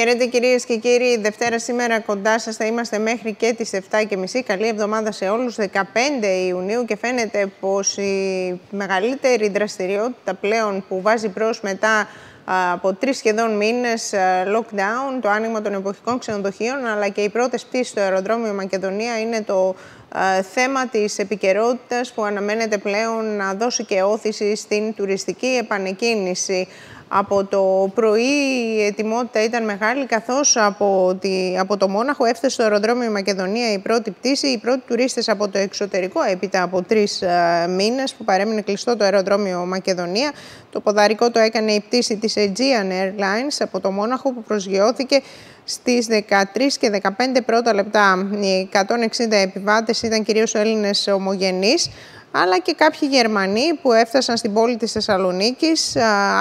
Χαίρετε κυρίες και κύριοι, Δευτέρα σήμερα κοντά σας θα είμαστε μέχρι και τις 7.30. Καλή εβδομάδα σε όλους, 15 Ιουνίου και φαίνεται πως η μεγαλύτερη δραστηριότητα πλέον που βάζει προς μετά από τρεις σχεδόν μήνες lockdown, το άνοιγμα των εποχικών ξενοδοχείων, αλλά και οι πρώτες πτήσεις στο αεροδρόμιο Μακεδονία είναι το θέμα της επικαιρότητας που αναμένεται πλέον να δώσει και όθηση στην τουριστική επανεκκίνηση. Από το πρωί η ετοιμότητα ήταν μεγάλη, καθώς από, τη, από το Μόναχο έφτασε στο αεροδρόμιο Μακεδονία η πρώτη πτήση, οι πρώτοι τουρίστες από το εξωτερικό, έπειτα από τρεις ε, μήνες που παρέμεινε κλειστό το αεροδρόμιο Μακεδονία. Το ποδαρικό το έκανε η πτήση της Aegean Airlines από το Μόναχο που προσγειώθηκε στις 13 και 15 πρώτα λεπτά. Οι 160 επιβάτες ήταν κυρίως Έλληνες ομογενείς αλλά και κάποιοι Γερμανοί που έφτασαν στην πόλη της Θεσσαλονίκης,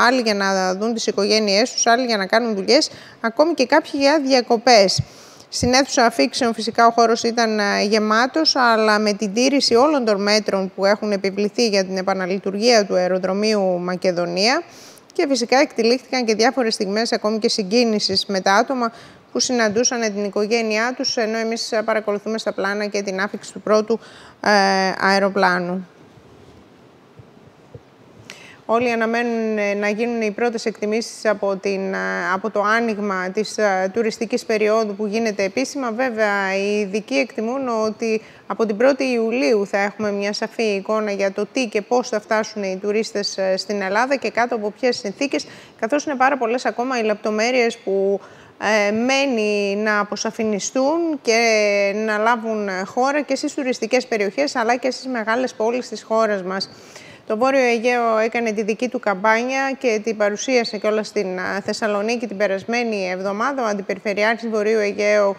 άλλοι για να δουν τις οικογένειές τους, άλλοι για να κάνουν δουλειές, ακόμη και κάποιοι για διακοπές. Στην αίθουσα αφήξεων φυσικά ο χώρος ήταν γεμάτος, αλλά με την τήρηση όλων των μέτρων που έχουν επιβληθεί για την επαναλειτουργία του αεροδρομίου Μακεδονία και φυσικά εκτελήχθηκαν και διάφορες στιγμές ακόμη και συγκίνησης με τα άτομα που συναντούσαν την οικογένειά τους, ενώ εμείς παρακολουθούμε στα πλάνα και την άφηξη του πρώτου ε, αεροπλάνου. Όλοι αναμένουν ε, να γίνουν οι πρώτες εκτιμήσεις από, την, ε, από το άνοιγμα της τουριστικής περίοδου που γίνεται επίσημα. Βέβαια, οι ειδικοί εκτιμούν ότι από την 1η Ιουλίου θα έχουμε μια σαφή εικόνα για το τι και πώς θα φτάσουν οι τουρίστες στην Ελλάδα και κάτω από ποιες συνθήκες, καθώς είναι πάρα πολλές ακόμα οι λεπτομέρειες που ε, μένει να αποσαφινιστούν και να λάβουν χώρα και στις τουριστικές περιοχές αλλά και στις μεγάλες πόλεις της χώρας μας. Το Βόρειο Αιγαίο έκανε τη δική του καμπάνια και την παρουσίασε και όλα στην Θεσσαλονίκη την περασμένη εβδομάδα. Ο Αντιπεριφερειάρχης Βορείου Αιγαίου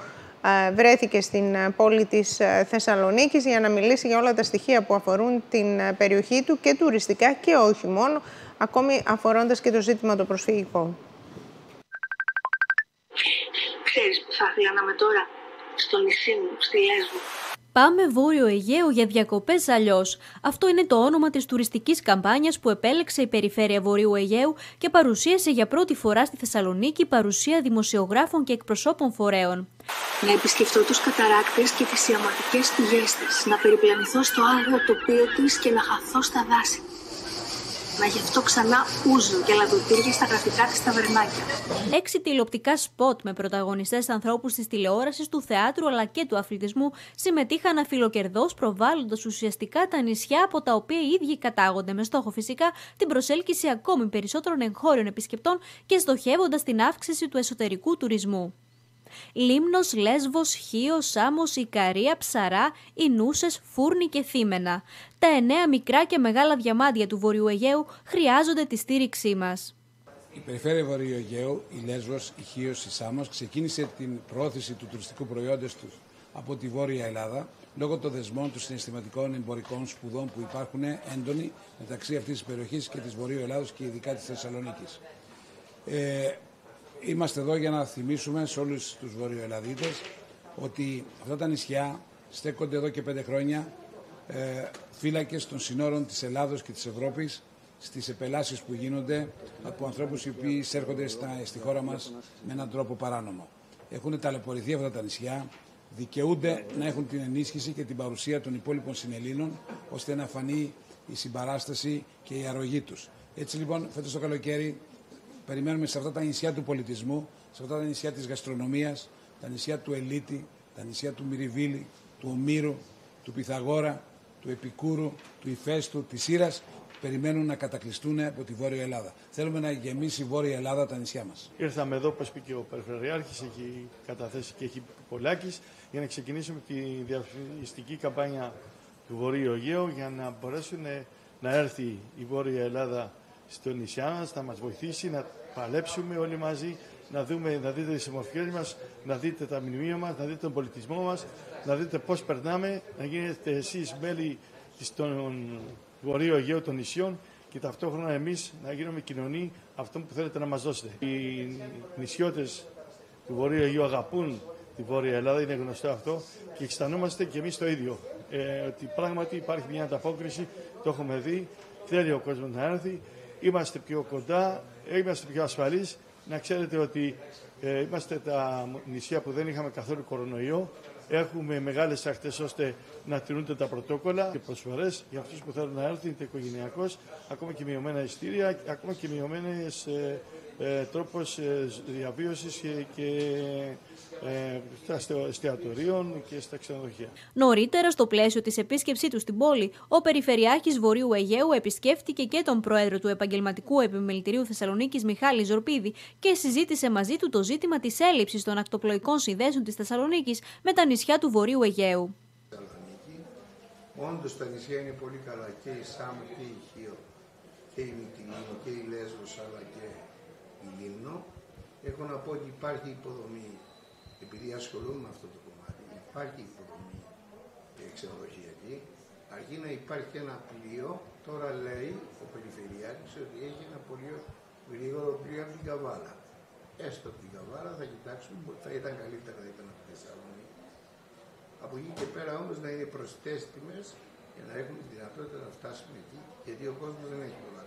βρέθηκε στην πόλη της Θεσσαλονίκης για να μιλήσει για όλα τα στοιχεία που αφορούν την περιοχή του και τουριστικά και όχι μόνο, ακόμη αφορώντας και το ζήτημα το προσφυγικό. Ξέρεις που θα ήθελα να είμαι τώρα, στο νησί μου, στη Λέσβο. Πάμε Βόρειο Αιγαίο για διακοπές αλλιώς. Αυτό είναι το όνομα της τουριστικής καμπάνιας που επέλεξε η Περιφέρεια Βορείου Αιγαίου και παρουσίασε για πρώτη φορά στη Θεσσαλονίκη παρουσία δημοσιογράφων και εκπροσώπων φορέων. Να επισκεφτώ τους καταράκτες και τις ιαματικέ πηγές της, να περιπλανηθώ στο άγριο τοπίο της και να χαθώ στα δάση να γευτώ ξανά ούζο και λαδοτήρια στα γραφικά της ταβερνάκια. Έξι τηλεοπτικά σποτ με πρωταγωνιστές ανθρώπους της τηλεόρασης, του θεάτρου αλλά και του αθλητισμού συμμετείχαν αφιλοκερδώ προβάλλοντας ουσιαστικά τα νησιά από τα οποία οι ίδιοι κατάγονται, με στόχο φυσικά την προσέλκυση ακόμη περισσότερων εγχώριων επισκεπτών και στοχεύοντας την αύξηση του εσωτερικού τουρισμού. Λίμνος, Λέσβος, Χίος, Σάμος, Ικαρία, Ψαρά, Ινούσες, Φούρνη και Θήμενα. Τα εννέα μικρά και μεγάλα διαμάντια του Βορειού Αιγαίου χρειάζονται τη στήριξή μας. Η Περιφέρεια Βορείου Αιγαίου, η Λέσβος, η Χίος, η Σάμος ξεκίνησε την πρόθεση του τουριστικού προϊόντος τους από τη Βόρεια Ελλάδα λόγω των δεσμών των συναισθηματικών εμπορικών σπουδών που υπάρχουν έντονοι μεταξύ αυτής της περιοχής και της Βορείου Ελλάδος και ειδικά της Θεσσαλονίκης. Ε, Είμαστε εδώ για να θυμίσουμε σε όλους τους Βορειοελλαδίτες ότι αυτά τα νησιά στέκονται εδώ και πέντε χρόνια ε, φύλακες των συνόρων της Ελλάδος και της Ευρώπης στις επελάσεις που γίνονται από ανθρώπους οι οποίοι εισέρχονται στη χώρα μας με έναν τρόπο παράνομο. Έχουν ταλαιπωρηθεί αυτά τα νησιά, δικαιούνται να έχουν την ενίσχυση και την παρουσία των υπόλοιπων συνελλήνων, ώστε να φανεί η συμπαράσταση και η αρρωγή τους. Έτσι λοιπόν, φέτος το καλοκαίρι περιμένουμε σε αυτά τα νησιά του πολιτισμού, σε αυτά τα νησιά της γαστρονομίας, τα νησιά του Ελίτη, τα νησιά του Μυριβίλη, του Ομήρου, του Πυθαγόρα, του Επικούρου, του Ιφέστου, της Σύρας, περιμένουν να κατακλειστούν από τη Βόρεια Ελλάδα. Θέλουμε να γεμίσει η Βόρεια Ελλάδα τα νησιά μας. Ήρθαμε εδώ, όπως είπε και ο Περιφερειάρχης, έχει καταθέσει και έχει πολλάκης, για να ξεκινήσουμε τη διαφημιστική καμπάνια του Βορείου Αιγαίου για να μπορέσουν να έρθει η Βόρεια Ελλάδα στο νησιά μας, να μας βοηθήσει να παλέψουμε όλοι μαζί, να, δούμε, να δείτε τις συμμορφιές μας, να δείτε τα μνημεία μας, να δείτε τον πολιτισμό μας, να δείτε πώς περνάμε, να γίνετε εσείς μέλη των Βορείου Αιγαίου των νησιών και ταυτόχρονα εμείς να γίνουμε κοινωνοί αυτό που θέλετε να μας δώσετε. Οι νησιώτες του Βορείου Αιγαίου αγαπούν τη Βόρεια Ελλάδα, είναι γνωστό αυτό και αισθανόμαστε και εμείς το ίδιο. Ε, ότι πράγματι υπάρχει μια ανταπόκριση, το έχουμε δει, θέλει ο κόσμος να έρθει, είμαστε πιο κοντά, είμαστε πιο ασφαλείς, Να ξέρετε ότι ε, είμαστε τα νησιά που δεν είχαμε καθόλου κορονοϊό. Έχουμε μεγάλες ακτές ώστε να τηρούνται τα πρωτόκολλα και προσφορές για αυτούς που θέλουν να έρθουν είτε οικογενειακώς, ακόμα και μειωμένα ειστήρια, ακόμα και μειωμένες ε, ε, τρόπος ε, διαβίωσης και, και ε, στα εστιατορίων και στα ξενοδοχεία. Νωρίτερα, στο πλαίσιο της επίσκεψή του στην πόλη, ο Περιφερειάρχης Βορείου Αιγαίου επισκέφτηκε και τον πρόεδρο του Επαγγελματικού Επιμελητηρίου Θεσσαλονίκης Μιχάλη Ζορπίδη και συζήτησε μαζί του το ζήτημα της έλλειψης των ακτοπλοϊκών συνδέσεων της Θεσσαλονίκης με τα νησιά του Βορείου Αιγαίου. Όντως τα νησιά είναι πολύ καλά και η Σάμ και η Χίο και η Μυτιλίνο και η Λέσβος αλλά και η Λίμνο. Έχω να πω ότι υπάρχει υποδομή επειδή ασχολούμαι με αυτό το κομμάτι, υπάρχει υποδομή ξενοδοχειακή, αρκεί να υπάρχει ένα πλοίο, τώρα λέει ο Περιφερειάρχης ότι έχει ένα πολύ γρήγορο πλοίο από την Καβάλα. Έστω από την Καβάλα θα κοιτάξουμε, θα ήταν καλύτερα να ήταν από τη Θεσσαλονίκη. Από εκεί και πέρα όμως να είναι προσιτές τιμές για να έχουμε τη δυνατότητα να φτάσουμε εκεί, γιατί ο κόσμος δεν έχει πολλά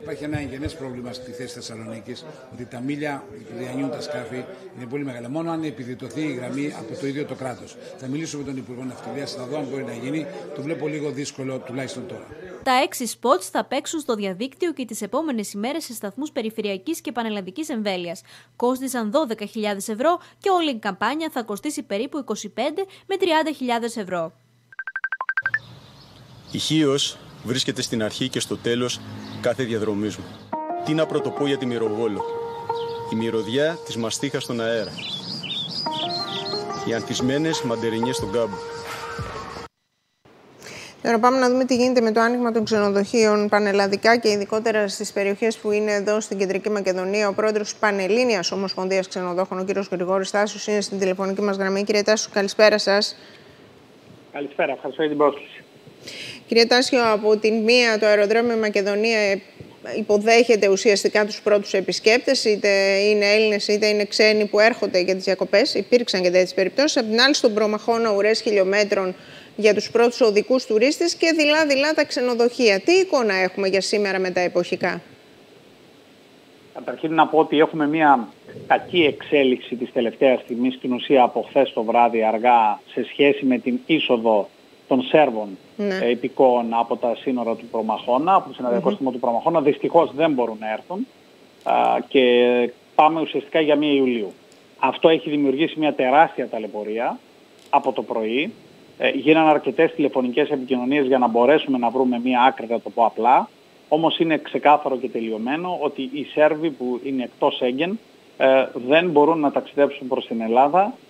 Υπάρχει ένα εγγενές πρόβλημα στη θέση Θεσσαλονίκης ότι τα μίλια που διανύουν τα σκάφη είναι πολύ μεγάλα. Μόνο αν επιδιτωθεί η γραμμή από το ίδιο το κράτος. Θα μιλήσω με τον Υπουργό Ναυτιλίας, θα δω αν μπορεί να γίνει. Το βλέπω λίγο δύσκολο τουλάχιστον τώρα. Τα έξι spots θα παίξουν στο διαδίκτυο και τις επόμενες ημέρες σε σταθμούς περιφερειακής και πανελλαδικής εμβέλειας. Κόστησαν 12.000 ευρώ και όλη η καμπάνια θα κοστίσει περίπου 25 με 30.000 ευρώ. Η βρίσκεται στην αρχή και στο τέλος κάθε διαδρομής μου. Τι να πρωτοπώ για τη Μυροβόλο. Η μυρωδιά της μαστίχας στον αέρα. Οι ανθισμένες μαντερινιές στον κάμπο. Τώρα πάμε να δούμε τι γίνεται με το άνοιγμα των ξενοδοχείων πανελλαδικά και ειδικότερα στις περιοχές που είναι εδώ στην Κεντρική Μακεδονία. Ο πρόεδρος τη Πανελλήνιας Ομοσπονδίας Ξενοδόχων, ο κ. Γρηγόρης Τάσου, είναι στην τηλεφωνική μας γραμμή. Κύριε Τάσου, καλησπέρα σας. Καλησπέρα, ευχαριστώ για την πρόσκληση. Κύριε Τάσιο, από την μία το αεροδρόμιο Μακεδονία υποδέχεται ουσιαστικά τους πρώτους επισκέπτες, είτε είναι Έλληνες είτε είναι ξένοι που έρχονται για τις διακοπές. Υπήρξαν και τέτοιες περιπτώσεις. Απ' την άλλη στον προμαχώνα ουρές χιλιόμετρων για τους πρώτους οδικούς τουρίστες και δειλά-δειλά τα ξενοδοχεία. Τι εικόνα έχουμε για σήμερα με τα εποχικά; Καταρχήν να πω ότι έχουμε μια κακή εξέλιξη της τελευταίας στιγμής, στην ουσία από χθες το βράδυ αργά, σε σχέση με την είσοδο των Σέρβων ναι. Ε, υπηκόων από τα σύνορα του Προμαχώνα, από το συναδειακό mm-hmm. του Προμαχώνα. Δυστυχώς δεν μπορούν να έρθουν και πάμε ουσιαστικά για 1 Ιουλίου. Αυτό έχει δημιουργήσει μια τεράστια ταλαιπωρία από το πρωί. Ε, γίνανε αρκετές τηλεφωνικές επικοινωνίες για να μπορέσουμε να βρούμε μια άκρη, θα το πω απλά. Όμως είναι ξεκάθαρο και τελειωμένο ότι οι Σέρβοι που είναι εκτός έγκεν ε, δεν μπορούν να ταξιδέψουν προς την Ελλάδα ε,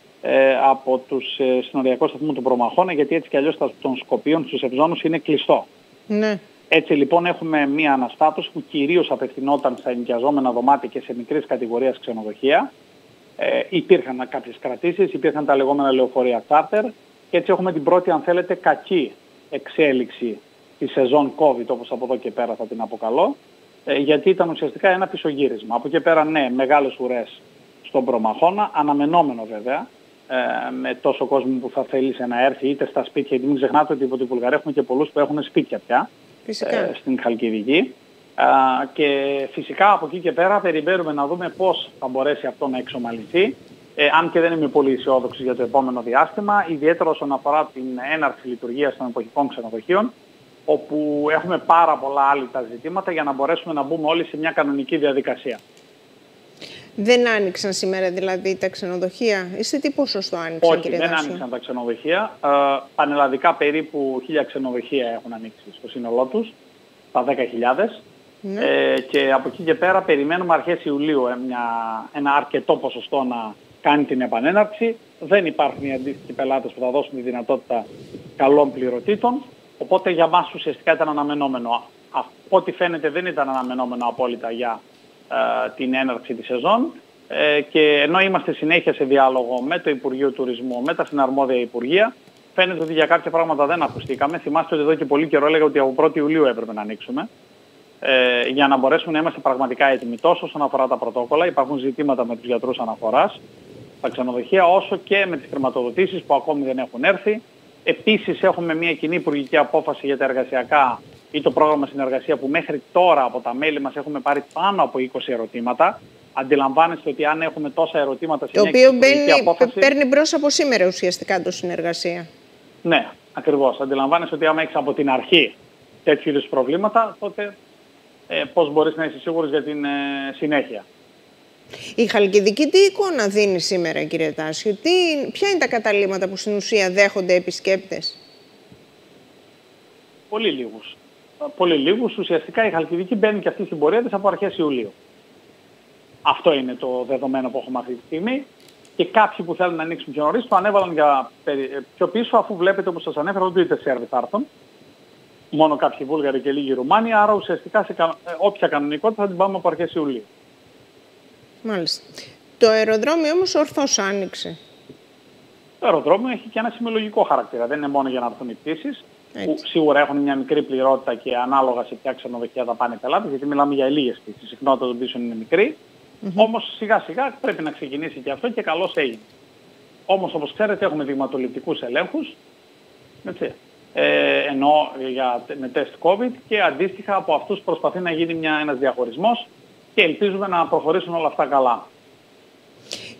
από τους ε, συνοριακούς σταθμούς του Προμαχώνα γιατί έτσι κι αλλιώς των Σκοπίων στους Ευζώνους είναι κλειστό. Ναι. Έτσι λοιπόν έχουμε μία αναστάτωση που κυρίως απευθυνόταν στα ενοικιαζόμενα δωμάτια και σε μικρής κατηγορίας ξενοδοχεία. Ε, υπήρχαν κάποιες κρατήσεις, υπήρχαν τα λεγόμενα λεωφορεία charter και έτσι έχουμε την πρώτη αν θέλετε κακή εξέλιξη τη σεζόν COVID όπως από εδώ και πέρα θα την αποκαλώ ε, γιατί ήταν ουσιαστικά ένα πισωγύρισμα. Από εκεί πέρα ναι μεγάλες ουρές στον Προμαχώνα, αναμενόμενο βέβαια, ε, με τόσο κόσμο που θα θέλει να έρθει είτε στα σπίτια, γιατί μην ξεχνάτε ότι από τη Βουλγαρία έχουμε και πολλούς που έχουν σπίτια πια ε, στην Χαλκιδική. Ε, και φυσικά από εκεί και πέρα περιμένουμε να δούμε πώς θα μπορέσει αυτό να εξομαλυνθεί. Ε, αν και δεν είμαι πολύ αισιόδοξη για το επόμενο διάστημα, ιδιαίτερα όσον αφορά την έναρξη λειτουργίας των εποχικών ξενοδοχείων, όπου έχουμε πάρα πολλά άλλα ζητήματα για να μπορέσουμε να μπούμε όλοι σε μια κανονική διαδικασία. Δεν άνοιξαν σήμερα δηλαδή τα ξενοδοχεία; Είστε τι ποσοστό άνοιξαν, Όχι, κύριε δεν άνοιξαν τα ξενοδοχεία. Ε, πανελλαδικά περίπου χίλια ξενοδοχεία έχουν ανοίξει στο σύνολό τους, τα 10.000. Ναι. Ε, και από εκεί και πέρα περιμένουμε αρχές Ιουλίου ε, μια, ένα αρκετό ποσοστό να κάνει την επανέναρξη. Δεν υπάρχουν οι αντίστοιχοι πελάτες που θα δώσουν τη δυνατότητα καλών πληρωτήτων. Οπότε για μας ουσιαστικά ήταν αναμενόμενο. Από ό,τι φαίνεται δεν ήταν αναμενόμενο απόλυτα για ε, την έναρξη της σεζόν ε, και ενώ είμαστε συνέχεια σε διάλογο με το Υπουργείο Τουρισμού, με τα συναρμόδια Υπουργεία, φαίνεται ότι για κάποια πράγματα δεν ακουστήκαμε. Θυμάστε ότι εδώ και πολύ καιρό έλεγα ότι από 1η Ιουλίου έπρεπε να ανοίξουμε ε, για να μπορέσουμε να είμαστε πραγματικά έτοιμοι τόσο όσον αφορά τα πρωτόκολλα. Υπάρχουν ζητήματα με τους γιατρούς αναφοράς, τα ξενοδοχεία, όσο και με τις χρηματοδοτήσεις που ακόμη δεν έχουν έρθει. Επίσης έχουμε μια κοινή υπουργική απόφαση για τα εργασιακά ή το πρόγραμμα συνεργασία που μέχρι τώρα από τα μέλη μας έχουμε πάρει πάνω από 20 ερωτήματα αντιλαμβάνεστε ότι αν έχουμε τόσα ερωτήματα σε Το οποίο μπαίνει, απόφαση... παίρνει μπρος από σήμερα ουσιαστικά το συνεργασία. Ναι, ακριβώς. Αντιλαμβάνεστε ότι άμα έχεις από την αρχή τέτοιου είδους προβλήματα, τότε ε, πώς μπορείς να είσαι σίγουρος για την ε, συνέχεια; Η Χαλκιδική τι εικόνα δίνει σήμερα, κύριε Τάσιο, τι, ποια είναι τα καταλήμματα που στην ουσία δέχονται επισκέπτες; Πολύ λίγους. Πολύ λίγους. Ουσιαστικά η Χαλκιδική μπαίνει και αυτή στην πορεία της από αρχές Ιουλίου. Αυτό είναι το δεδομένο που έχουμε αυτή τη στιγμή. Και κάποιοι που θέλουν να ανοίξουν πιο νωρίς το ανέβαλαν για πιο πίσω αφού βλέπετε όπως σας ανέφερα ότι ούτε σερβι θα έρθουν. Μόνο κάποιοι Βούλγαροι και λίγοι Ρουμάνοι, άρα ουσιαστικά σε ε, όποια κανονικότητα θα την πάμε από αρχές Ιουλίου. Μάλιστα. Το αεροδρόμιο όμως ορθώς άνοιξε. Το αεροδρόμιο έχει και ένα σημειολογικό χαρακτήρα. Δεν είναι μόνο για να έρθουν οι πτήσεις, που σίγουρα έχουν μια μικρή πληρότητα και ανάλογα σε ποια ξενοδοχεία θα πάνε οι πελάτες, γιατί μιλάμε για λίγες πτήσεις. Η συχνότητα των πτήσεων είναι μικρή. Mm-hmm. Όμως σιγά σιγά πρέπει να ξεκινήσει και αυτό και καλώς έγινε. Όμως όπως ξέρετε έχουμε δειγματοληπτικούς ελέγχους, έτσι, ε, ενώ για, με τεστ COVID και αντίστοιχα από αυτούς προσπαθεί να γίνει μια, ένας διαχωρισμός και ελπίζουμε να προχωρήσουν όλα αυτά καλά.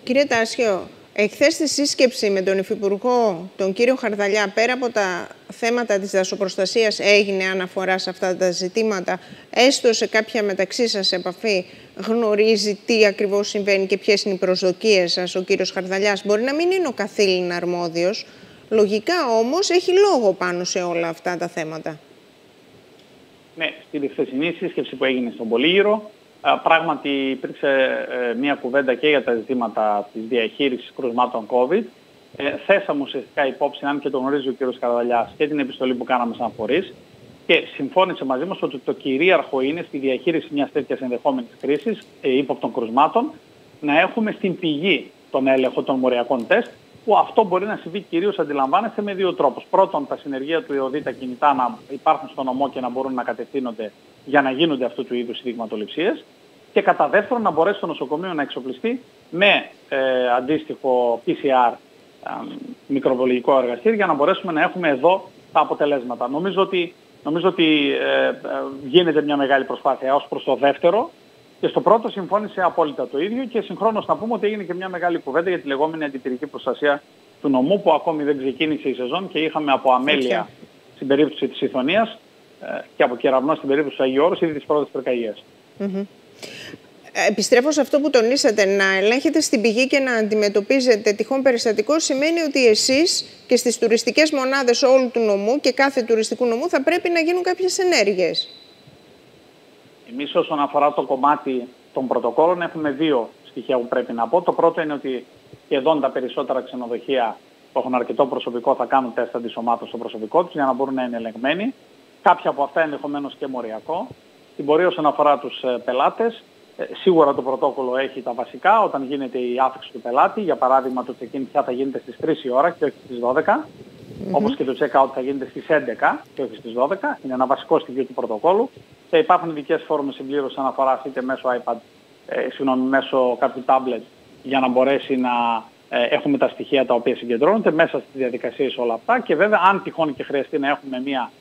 Κύριε Τάσιο, εχθές στη σύσκεψη με τον Υφυπουργό, τον κύριο Χαρδαλιά, πέρα από τα θέματα της δασοπροστασίας έγινε αναφορά σε αυτά τα ζητήματα, έστω σε κάποια μεταξύ σας επαφή, γνωρίζει τι ακριβώς συμβαίνει και ποιες είναι οι προσδοκίες σας ο κύριος Χαρδαλιάς. Μπορεί να μην είναι ο καθήλυνα αρμόδιος, λογικά όμως έχει λόγο πάνω σε όλα αυτά τα θέματα. Ναι, στην χθεσινή σύσκεψη που έγινε στον Πολύγυρο, Πράγματι υπήρξε ε, μια κουβέντα και για τα ζητήματα της διαχείρισης κρουσμάτων COVID. Ε, θέσαμε ουσιαστικά υπόψη, αν και το γνωρίζει ο κ. Καραδαλιάς, και την επιστολή που κάναμε σαν φορείς και συμφώνησε μαζί μας ότι το κυρίαρχο είναι στη διαχείριση μιας τέτοιας ενδεχόμενης κρίσης ε, ύποπτων κρουσμάτων να έχουμε στην πηγή τον έλεγχο των μοριακών τεστ που αυτό μπορεί να συμβεί κυρίως αντιλαμβάνεστε με δύο τρόπους. Πρώτον, τα συνεργεία του ΕΟΔΗ, τα κινητά να υπάρχουν στο νομό και να μπορούν να κατευθύνονται για να γίνονται αυτού του είδους δειγματοληψίες. Και κατά δεύτερον, να μπορέσει το νοσοκομείο να εξοπλιστεί με ε, αντίστοιχο PCR ε, μικροβιολογικό εργαστήριο για να μπορέσουμε να έχουμε εδώ τα αποτελέσματα. Νομίζω ότι, νομίζω ότι ε, ε, γίνεται μια μεγάλη προσπάθεια ως προς το δεύτερο και στο πρώτο συμφώνησε απόλυτα το ίδιο και συγχρόνως να πούμε ότι έγινε και μια μεγάλη κουβέντα για τη λεγόμενη αντιπυρική προστασία του νομού που ακόμη δεν ξεκίνησε η σεζόν και είχαμε από αμέλεια στην περίπτωση της Ιθωνίας ε, και από κεραυνό στην περίπτωση του Αγίου Όρους ήδη τις πρώτες πυρκαγιές. Mm-hmm. Επιστρέφω σε αυτό που τονίσατε, να ελέγχετε στην πηγή και να αντιμετωπίζετε τυχόν περιστατικό σημαίνει ότι εσείς και στις τουριστικές μονάδες όλου του νομού και κάθε τουριστικού νομού θα πρέπει να γίνουν κάποιες ενέργειες. Εμείς όσον αφορά το κομμάτι των πρωτοκόλων έχουμε δύο στοιχεία που πρέπει να πω. Το πρώτο είναι ότι σχεδόν τα περισσότερα ξενοδοχεία που έχουν αρκετό προσωπικό θα κάνουν τεστ αντισωμάτων στο προσωπικό τους για να μπορούν να είναι ελεγμένοι. Κάποια από αυτά ενδεχομένως και μοριακό. Την πορεία όσον αφορά τους ε, πελάτες, ε, σίγουρα το πρωτόκολλο έχει τα βασικά όταν γίνεται η άφηξη του πελάτη. Για παράδειγμα το check-in θα γίνεται στις 3 η ώρα και όχι στις 12. Mm-hmm. Όπως και το check-out θα γίνεται στις 11 και όχι στις 12. Είναι ένα βασικό στοιχείο του πρωτοκόλλου. Και υπάρχουν ειδικές φόρμες συμπλήρωσης αναφοράς είτε μέσω iPad, ε, συγγνώμη, μέσω κάποιου tablet για να μπορέσει να ε, έχουμε τα στοιχεία τα οποία συγκεντρώνονται μέσα στις διαδικασίες όλα αυτά και βέβαια αν τυχόν και χρειαστεί να έχουμε μια, ε,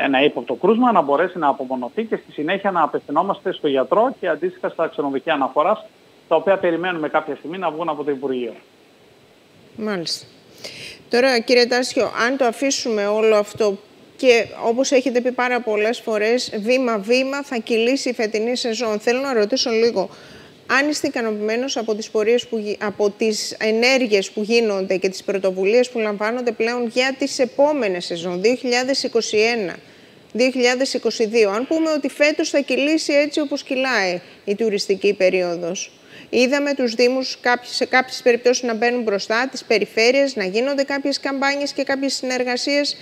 ένα ύποπτο κρούσμα να μπορέσει να απομονωθεί και στη συνέχεια να απευθυνόμαστε στο γιατρό και αντίστοιχα στα ξενοδοχεία αναφοράς τα οποία περιμένουμε κάποια στιγμή να βγουν από το Υπουργείο. Μάλιστα. Τώρα κύριε Τάσιο, αν το αφήσουμε όλο αυτό και όπως έχετε πει πάρα πολλές φορές, βήμα-βήμα θα κυλήσει η φετινή σεζόν. Θέλω να ρωτήσω λίγο, αν είστε ικανοποιημένος από τις, πορείες που, από τις ενέργειες που γίνονται και τις πρωτοβουλίες που λαμβάνονται πλέον για τις επόμενες σεζόν, 2021, 2022. Αν πούμε ότι φέτος θα κυλήσει έτσι όπως κυλάει η τουριστική περίοδος. Είδαμε τους Δήμους σε κάποιες περιπτώσεις να μπαίνουν μπροστά, τις περιφέρειες, να γίνονται κάποιες καμπάνιες και κάποιες συνεργασίες.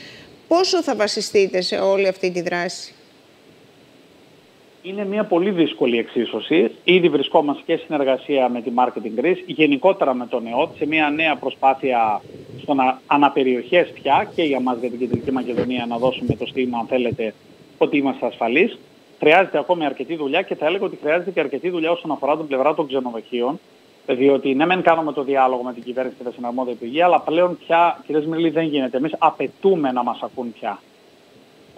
Πόσο θα βασιστείτε σε όλη αυτή τη δράση; Είναι μια πολύ δύσκολη εξίσωση. Ήδη βρισκόμαστε και συνεργασία με τη Marketing Greece, γενικότερα με τον ΕΟΤ, σε μια νέα προσπάθεια στον αναπεριοχές πια και για μας για την Κεντρική Μακεδονία να δώσουμε το στήμα, αν θέλετε, ότι είμαστε ασφαλείς. Χρειάζεται ακόμη αρκετή δουλειά και θα έλεγα ότι χρειάζεται και αρκετή δουλειά όσον αφορά την πλευρά των ξενοδοχείων. Διότι ναι, μεν κάνουμε το διάλογο με την κυβέρνηση και τα συναρμόδια υπουργεία, αλλά πλέον πια, κυρίες Μυρλή, δεν γίνεται. Εμείς απαιτούμε να μας ακούν πια.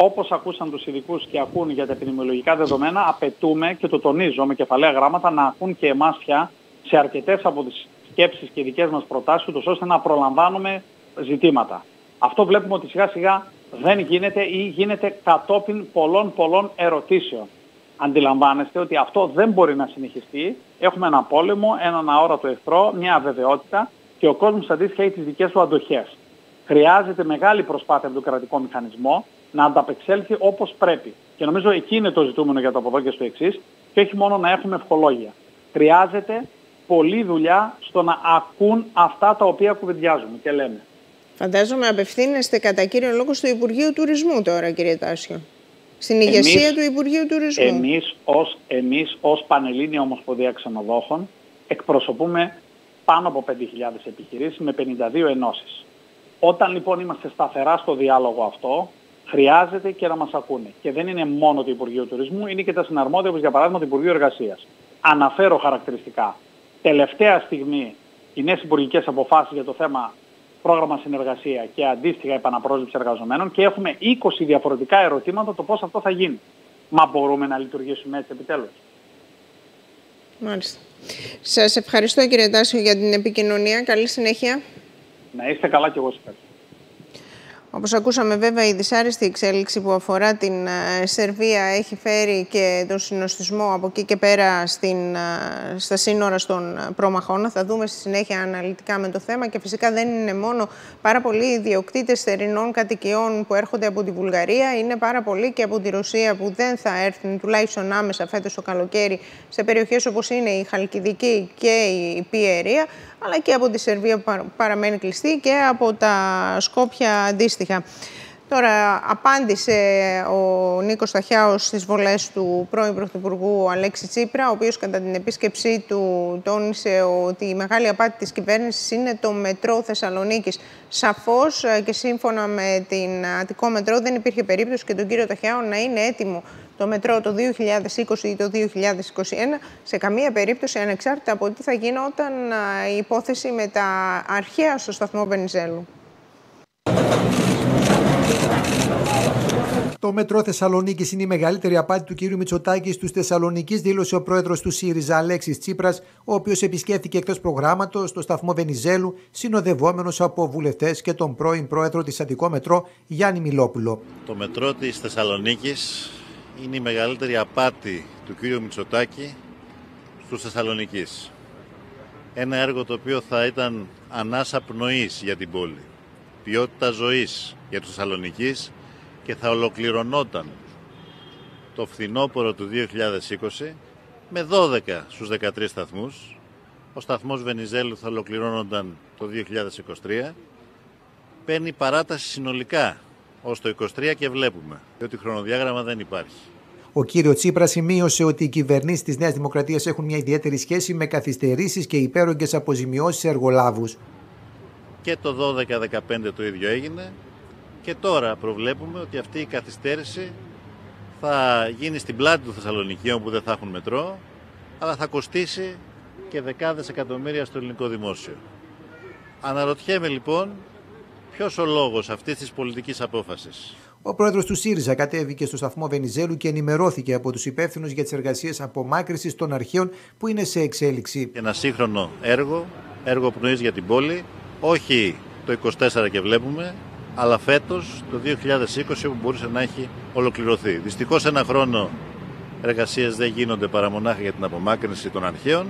Όπως ακούσαν τους ειδικούς και ακούν για τα επιδημιολογικά δεδομένα, απαιτούμε και το τονίζω με κεφαλαία γράμματα να ακούν και εμάς πια σε αρκετές από τις σκέψεις και δικές μας προτάσεις, ώστε να προλαμβάνουμε ζητήματα. Αυτό βλέπουμε ότι σιγά σιγά δεν γίνεται ή γίνεται κατόπιν πολλών πολλών ερωτήσεων. Αντιλαμβάνεστε ότι αυτό δεν μπορεί να συνεχιστεί. Έχουμε ένα πόλεμο, έναν αόρατο εχθρό, μια αβεβαιότητα και ο κόσμος αντίστοιχα έχει τις δικές του αντοχές. Χρειάζεται μεγάλη προσπάθεια από τον κρατικό μηχανισμό να ανταπεξέλθει όπως πρέπει. Και νομίζω εκεί είναι το ζητούμενο για το από εδώ και στο εξής και όχι μόνο να έχουμε ευχολόγια. Χρειάζεται πολλή δουλειά στο να ακούν αυτά τα οποία κουβεντιάζουμε και λέμε. Φαντάζομαι απευθύνεστε κατά κύριο λόγο στο Υπουργείο Τουρισμού τώρα, κύριε Τάσιο. Στην ηγεσία του Υπουργείου Τουρισμού. Εμείς ως, εμείς ως Πανελλήνια Ομοσπονδία Ξενοδόχων εκπροσωπούμε πάνω από 5.000 επιχειρήσεις με 52 ενώσεις. Όταν λοιπόν είμαστε σταθερά στο διάλογο αυτό, χρειάζεται και να μας ακούνε. Και δεν είναι μόνο το Υπουργείο Τουρισμού, είναι και τα συναρμόδια, όπως για παράδειγμα το Υπουργείο Εργασίας. Αναφέρω χαρακτηριστικά. Τελευταία στιγμή οι νέες υπουργικές αποφάσεις για το θέμα πρόγραμμα συνεργασία και αντίστοιχα επαναπρόσληψη εργαζομένων και έχουμε 20 διαφορετικά ερωτήματα το πώς αυτό θα γίνει. Μα μπορούμε να λειτουργήσουμε έτσι επιτέλους. Μάλιστα. Σας ευχαριστώ κύριε Τάσιο για την επικοινωνία. Καλή συνέχεια. Να είστε καλά και εγώ σας ευχαριστώ. Όπως ακούσαμε βέβαια η δυσάρεστη εξέλιξη που αφορά την ε, Σερβία έχει φέρει και τον συνοστισμό από εκεί και πέρα στην, ε, στα σύνορα στον προμαχώνα. Θα δούμε στη συνέχεια αναλυτικά με το θέμα. Και φυσικά δεν είναι μόνο πάρα πολλοί ιδιοκτήτες θερινών κατοικιών που έρχονται από τη Βουλγαρία, είναι πάρα πολλοί και από τη Ρωσία που δεν θα έρθουν τουλάχιστον άμεσα φέτος το καλοκαίρι σε περιοχές όπως είναι η Χαλκιδική και η Πιερία αλλά και από τη Σερβία που παραμένει κλειστή και από τα Σκόπια αντίστοιχα. Τώρα, απάντησε ο Νίκος Ταχιάος στις βολές του πρώην Πρωθυπουργού Αλέξη Τσίπρα, ο οποίος κατά την επίσκεψή του τόνισε ότι η μεγάλη απάτη της κυβέρνησης είναι το μετρό Θεσσαλονίκης. Σαφώς και σύμφωνα με την Αττικό Μετρό δεν υπήρχε περίπτωση και τον κύριο Ταχιάο να είναι έτοιμο το μετρό το 2020 ή το 2021 σε καμία περίπτωση ανεξάρτητα από τι θα γινόταν η υπόθεση με τα αρχαία στο σταθμό Βενιζέλου. Το μετρό Θεσσαλονίκη είναι η μεγαλύτερη απάτη του κ. Μητσοτάκη στους Θεσσαλονίκης, δήλωσε ο πρόεδρος του ΣΥΡΙΖΑ Αλέξης Τσίπρας, ο οποίος επισκέφθηκε εκτός προγράμματος στο σταθμό Βενιζέλου, συνοδευόμενος από βουλευτές και τον πρώην πρόεδρο της Αττικό Μετρό Γιάννη Μιλόπουλο. Το μετρό της Θεσσαλονίκης είναι η μεγαλύτερη απάτη του κύριου Μητσοτάκη στους Θεσσαλονικής. Ένα έργο το οποίο θα ήταν ανάσα πνοής για την πόλη, ποιότητα ζωής για τους Θεσσαλονικής και θα ολοκληρωνόταν το φθινόπωρο του 2020 με 12 στους 13 σταθμούς. Ο σταθμός Βενιζέλου θα ολοκληρώνονταν το 2023. Παίρνει παράταση συνολικά ως το 23 και βλέπουμε ότι χρονοδιάγραμμα δεν υπάρχει. Ο κύριο Τσίπρας σημείωσε ότι οι κυβερνήσεις της Νέας Δημοκρατίας έχουν μια ιδιαίτερη σχέση με καθυστερήσεις και υπέρογγε αποζημιώσεις σε εργολάβους. Και το 12-15 το ίδιο έγινε. Και τώρα προβλέπουμε ότι αυτή η καθυστέρηση θα γίνει στην πλάτη του Θεσσαλονίκη, όπου δεν θα έχουν μετρό, αλλά θα κοστίσει και δεκάδες εκατομμύρια στο ελληνικό δημόσιο. Αναρωτιέμαι λοιπόν ποιος ο λόγος αυτής της πολιτικής απόφασης; Ο πρόεδρος του ΣΥΡΙΖΑ κατέβηκε στο σταθμό Βενιζέλου και ενημερώθηκε από τους υπεύθυνους για τις εργασίες απομάκρυσης των αρχείων που είναι σε εξέλιξη. Ένα σύγχρονο έργο, έργο πνοής για την πόλη, όχι το 24 και βλέπουμε, αλλά φέτος το 2020 που μπορούσε να έχει ολοκληρωθεί. Δυστυχώς ένα χρόνο εργασίες δεν γίνονται παρά μονάχα για την απομάκρυνση των αρχαίων.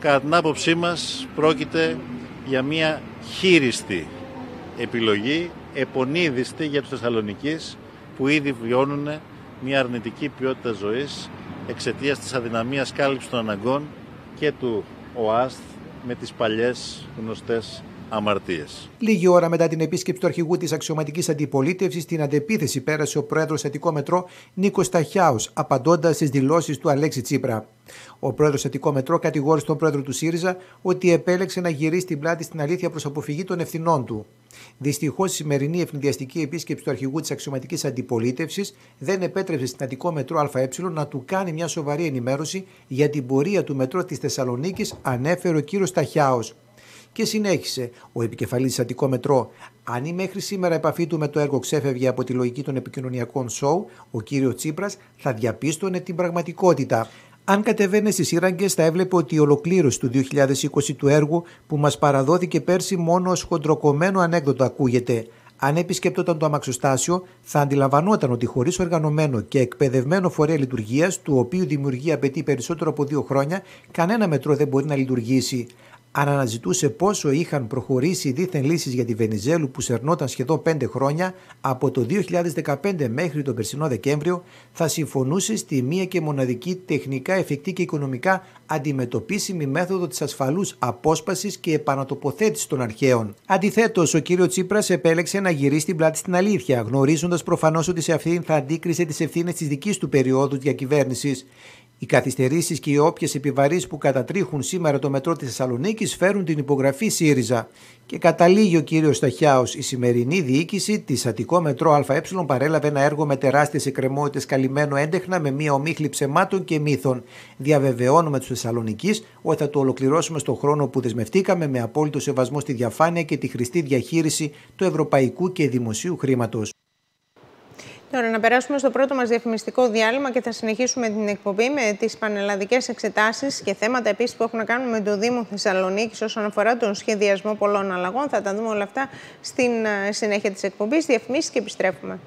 Κατά την άποψή μας πρόκειται για μια χείριστη επιλογή επονίδιστη για τους Θεσσαλονικείς που ήδη βιώνουν μια αρνητική ποιότητα ζωής εξαιτίας της αδυναμίας κάλυψης των αναγκών και του ΟΑΣΘ με τις παλιές γνωστές αμαρτίες. Λίγη ώρα μετά την επίσκεψη του αρχηγού της αξιωματικής αντιπολίτευσης, στην αντεπίθεση πέρασε ο πρόεδρος Αττικό Μετρό Νίκος Ταχιάου, απαντώντας στις δηλώσεις του Αλέξη Τσίπρα. Ο πρόεδρος Αττικό Μετρό κατηγόρησε τον πρόεδρο του ΣΥΡΙΖΑ ότι επέλεξε να γυρίσει την πλάτη στην αλήθεια προς αποφυγή των ευθυνών του. Δυστυχώς, η σημερινή ευνηδιαστική επίσκεψη του αρχηγού της αξιωματικής αντιπολίτευσης δεν επέτρεψε στην Αττικό Μετρό ΑΕ να του κάνει μια σοβαρή ενημέρωση για την πορεία του μετρό της Θεσσαλονίκης, ανέφερε ο κύριος Ταχιάος. Και συνέχισε ο επικεφαλής Αττικό Μετρό. Αν η μέχρι σήμερα επαφή του με το έργο ξέφευγε από τη λογική των επικοινωνιακών σοου, ο κύριος Τσίπρας θα διαπίστωνε την πραγματικότητα. Αν κατεβαίνει στις σύραγγες, θα έβλεπε ότι η ολοκλήρωση του 2020 του έργου που μας παραδόθηκε πέρσι μόνο ως χοντροκομμένο ανέκδοτο ακούγεται. Αν επισκέπτονταν το αμαξοστάσιο, θα αντιλαμβανόταν ότι χωρίς οργανωμένο και εκπαιδευμένο φορέα λειτουργίας, του οποίου η δημιουργία απαιτεί περισσότερο από δύο χρόνια, κανένα μετρό δεν μπορεί να λειτουργήσει αν αναζητούσε πόσο είχαν προχωρήσει οι δίθεν λύσεις για τη Βενιζέλου που σερνόταν σχεδόν 5 χρόνια από το 2015 μέχρι τον περσινό Δεκέμβριο, θα συμφωνούσε στη μία και μοναδική τεχνικά εφικτή και οικονομικά αντιμετωπίσιμη μέθοδο της ασφαλούς απόσπασης και επανατοποθέτησης των αρχαίων. Αντιθέτως, ο κύριος Τσίπρας επέλεξε να γυρίσει την πλάτη στην αλήθεια, γνωρίζοντας προφανώς ότι σε αυτήν θα αντίκρισε τις ευθύνες της δικής του περίοδου διακυβέρνησης. Οι καθυστερήσεις και οι όποιες επιβαρύνσεις που κατατρίχουν σήμερα το μετρό της Θεσσαλονίκης φέρουν την υπογραφή ΣΥΡΙΖΑ. Και καταλήγει ο κύριος Σταχιάος, η σημερινή διοίκηση της Αττικό Μετρό ΑΕ παρέλαβε ένα έργο με τεράστιες εκκρεμότητες καλυμμένο έντεχνα με μία ομίχλη ψεμάτων και μύθων. Διαβεβαιώνουμε τους Θεσσαλονίκη ότι θα το ολοκληρώσουμε στον χρόνο που δεσμευτήκαμε με απόλυτο σεβασμό στη διαφάνεια και τη χρηστή διαχείριση του ευρωπαϊκού και δημοσίου χρήματος. Τώρα να περάσουμε στο πρώτο μας διαφημιστικό διάλειμμα και θα συνεχίσουμε την εκπομπή με τις πανελλαδικές εξετάσεις και θέματα επίσης που έχουν να κάνουν με το Δήμο Θεσσαλονίκης όσον αφορά τον σχεδιασμό πολλών αλλαγών. Θα τα δούμε όλα αυτά στην ε, συνέχεια της εκπομπής. Διαφημίσεις και επιστρέφουμε.